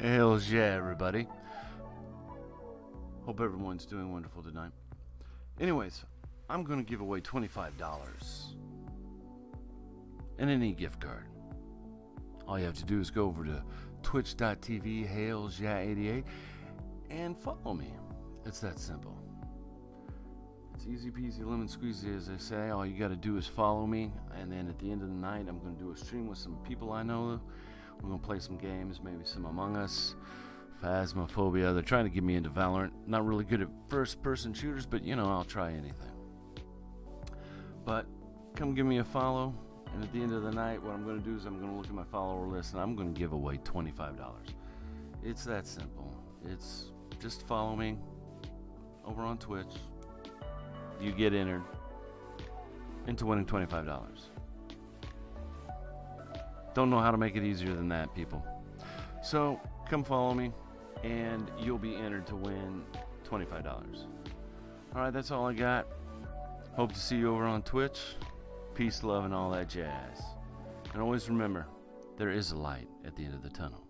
everybody. Hope everyone's doing wonderful tonight. Anyways, I'm going to give away $25 and any gift card. All you have to do is go over to twitch.tv, Halez, yeah, 88, and follow me. It's that simple. It's easy peasy lemon squeezy, as they say. All you got to do is follow me, and then at the end of the night, I'm going to do a stream with some people I know. We're to play some games, maybe some Among Us, Phasmophobia. They're trying to get me into Valorant. Not really good at first person shooters, but you know, I'll try anything. But come give me a follow. And at the end of the night, what I'm going to do is I'm going to look at my follower list and I'm going to give away $25. It's that simple. It's just follow me over on Twitch. You get entered into winning $25. Don't know how to make it easier than that, people. So come follow me and you'll be entered to win $25. All right, that's all I got. Hope to see you over on Twitch peace, love, and all that jazz. And always remember, there is a light at the end of the tunnel.